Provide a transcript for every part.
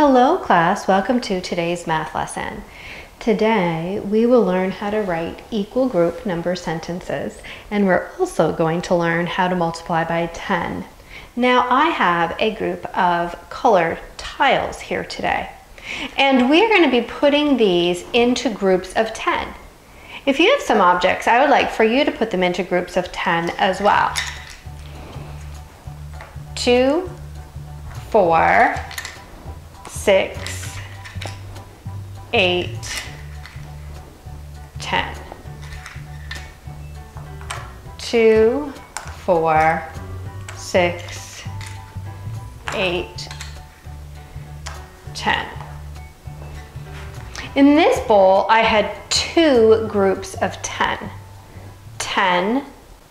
Hello class, welcome to today's math lesson. Today we will learn how to write equal group number sentences and we're also going to learn how to multiply by 10. Now I have a group of colored tiles here today and we're going to be putting these into groups of 10. If you have some objects, I would like for you to put them into groups of 10 as well. Two, four, six, eight, ten. Two, four, six, eight, ten. In this bowl, I had two groups of 10. 10,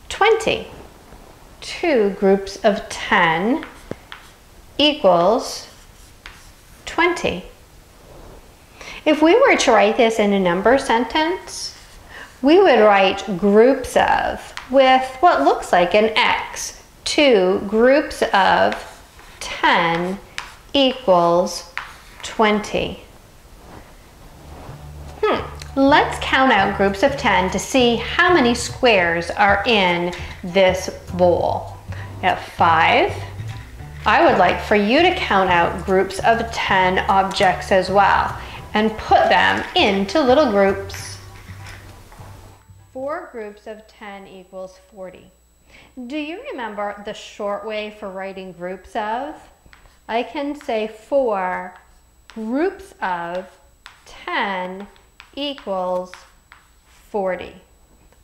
20. Two groups of 10 equals 20. If we were to write this in a number sentence, we would write groups of with what looks like an X. Two groups of 10 equals 20. Hmm. Let's count out groups of 10 to see how many squares are in this bowl. We have five, I would like for you to count out groups of 10 objects as well and put them into little groups. Four groups of 10 equals 40. Do you remember the short way for writing groups of? I can say four groups of 10 equals 40.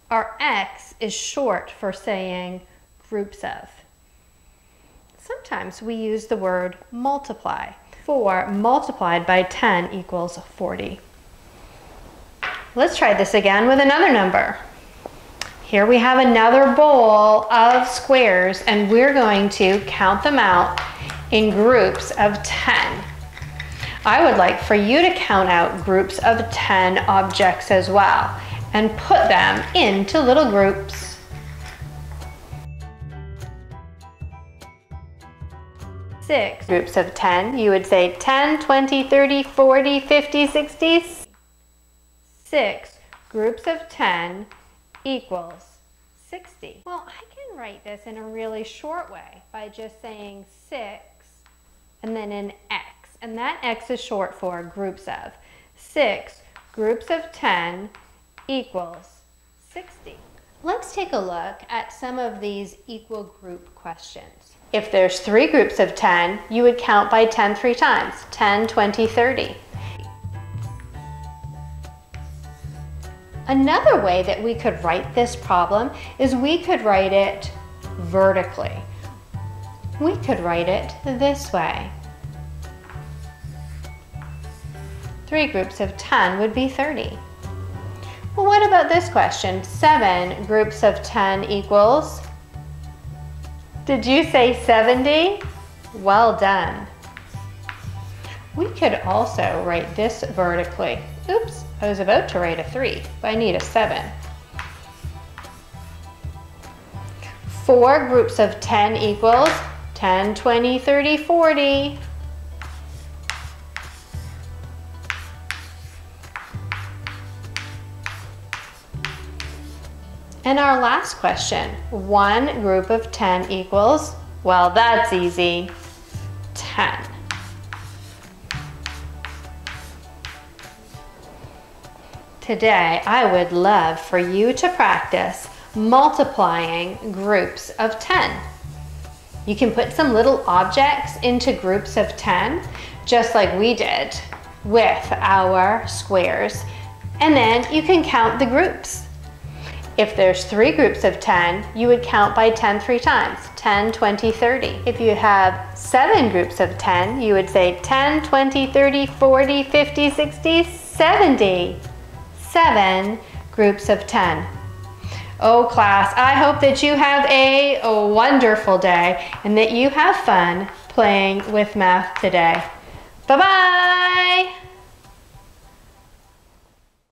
Our X is short for saying groups of. Sometimes we use the word multiply. 4 multiplied by 10 equals 40. Let's try this again with another number. Here we have another bowl of squares and we're going to count them out in groups of 10. I would like for you to count out groups of 10 objects as well and put them into little groups. Six groups of 10. You would say 10, 20, 30, 40, 50, 60. Six groups of 10 equals 60. Well, I can write this in a really short way by just saying 6 and then an X. And that X is short for groups of. 6 groups of 10 equals 60. Let's take a look at some of these equal group questions. If there's three groups of 10, you would count by 10 three times, 10, 20, 30. Another way that we could write this problem is we could write it vertically. We could write it this way. Three groups of 10 would be 30. Well, what about this question? Seven groups of 10 equals did you say 70? Well done. We could also write this vertically. Oops, I was about to write a 3, but I need a 7. Four groups of 10 equals 10, 20, 30, 40. And our last question, one group of 10 equals, well, that's easy, 10. Today, I would love for you to practice multiplying groups of 10. You can put some little objects into groups of 10, just like we did with our squares, and then you can count the groups. If there's three groups of 10, you would count by 10 three times, 10, 20, 30. If you have seven groups of 10, you would say 10, 20, 30, 40, 50, 60, 70. Seven groups of 10. Oh class, I hope that you have a, wonderful day and that you have fun playing with math today. Bye-bye!